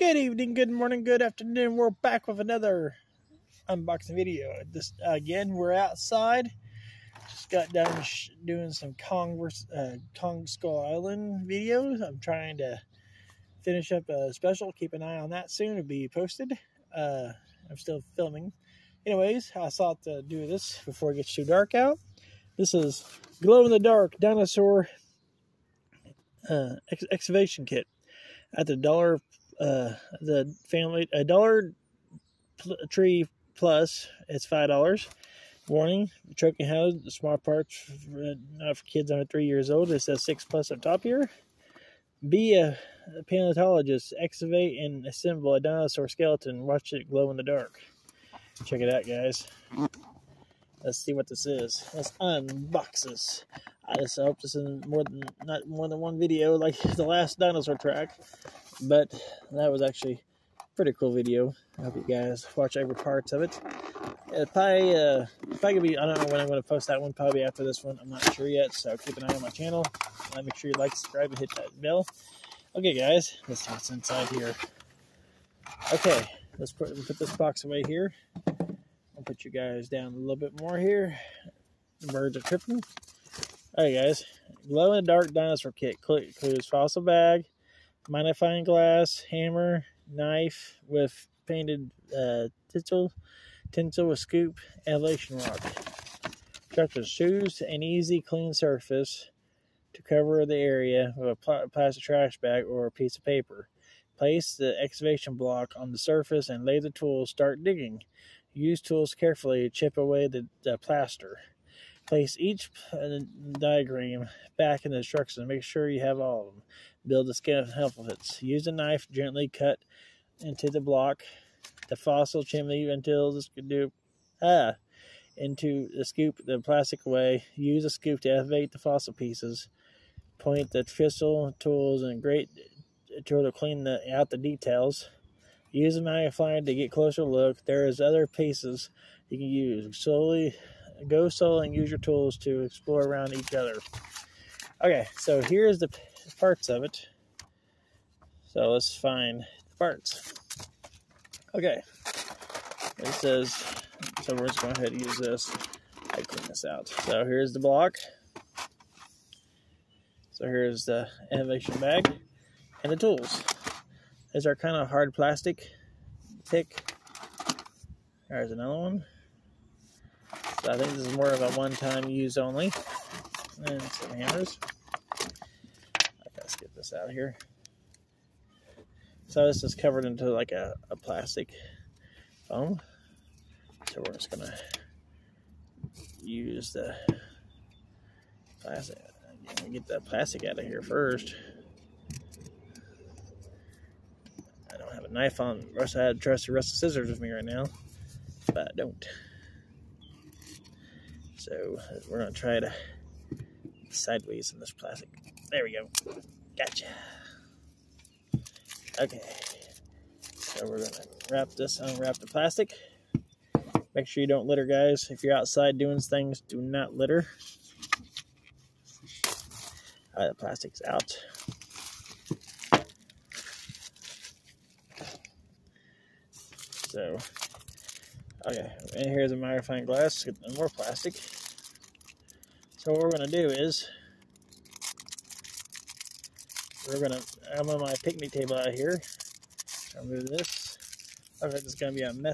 Good evening, good morning, good afternoon. We're back with another unboxing video. This again, we're outside. Just got done doing some Kong uh, Kong Skull Island videos. I'm trying to finish up a special. Keep an eye on that soon. It'll be posted. Uh, I'm still filming. Anyways, I thought to do this before it gets too dark out. This is glow in the dark dinosaur uh, ex excavation kit at the dollar uh, the family a dollar tree plus it's five dollars. Warning trucking house small parts for, not for kids under three years old it says six plus up top here. Be a, a paleontologist excavate and assemble a dinosaur skeleton watch it glow in the dark. Check it out guys. Let's see what this is. Let's unbox this. I just hope this is more than not more than one video like the last dinosaur track but that was actually pretty cool video. I hope you guys watch every parts of it. If I, uh, if I could be, I don't know when I'm going to post that one, probably after this one. I'm not sure yet, so keep an eye on my channel. Uh, make sure you like, subscribe, and hit that bell. Okay, guys, let's see what's inside here. Okay, let's put, put this box away here. I'll put you guys down a little bit more here. The birds are tripping. Alright, guys, glow in the dark dinosaur kit includes fossil bag, magnifying glass, hammer, knife with painted uh, tinsel, tinsel with scoop, elevation rock. Instructions: choose an easy, clean surface to cover the area with a plastic trash bag or a piece of paper. Place the excavation block on the surface and lay the tools. Start digging. Use tools carefully to chip away the, the plaster. Place each diagram back in the instructions. Make sure you have all of them. Build the scaffoldings. Use a knife, gently cut into the block, the fossil chimney until could do ah into the scoop the plastic away. Use a scoop to elevate the fossil pieces. Point the chisel tools and great tool to clean the, out the details. Use a magnifier to get closer look. There is other pieces you can use. Slowly go solo and use your tools to explore around each other. Okay, so here's the parts of it. So let's find the parts. Okay, it says, so we're just going to go ahead and use this. I clean this out. So here's the block. So here's the innovation bag and the tools. These are kind of hard plastic pick. There's another one. So I think this is more of a one-time use only. And some hammers. Let's get this out of here. So this is covered into like a, a plastic foam. So we're just gonna use the plastic. Get that plastic out of here first. I don't have a knife on. Russ, I had to trust the rest of scissors with me right now, but I don't. So we're gonna try to sideways in this plastic. There we go. Gotcha. Okay. So we're gonna wrap this, unwrap the plastic. Make sure you don't litter, guys. If you're outside doing things, do not litter. All right, the plastic's out. So Okay, and here's a magnifying glass, and more plastic. So what we're gonna do is, we're gonna, I'm on my picnic table out here. I'll move this. Okay, this is gonna be a mess.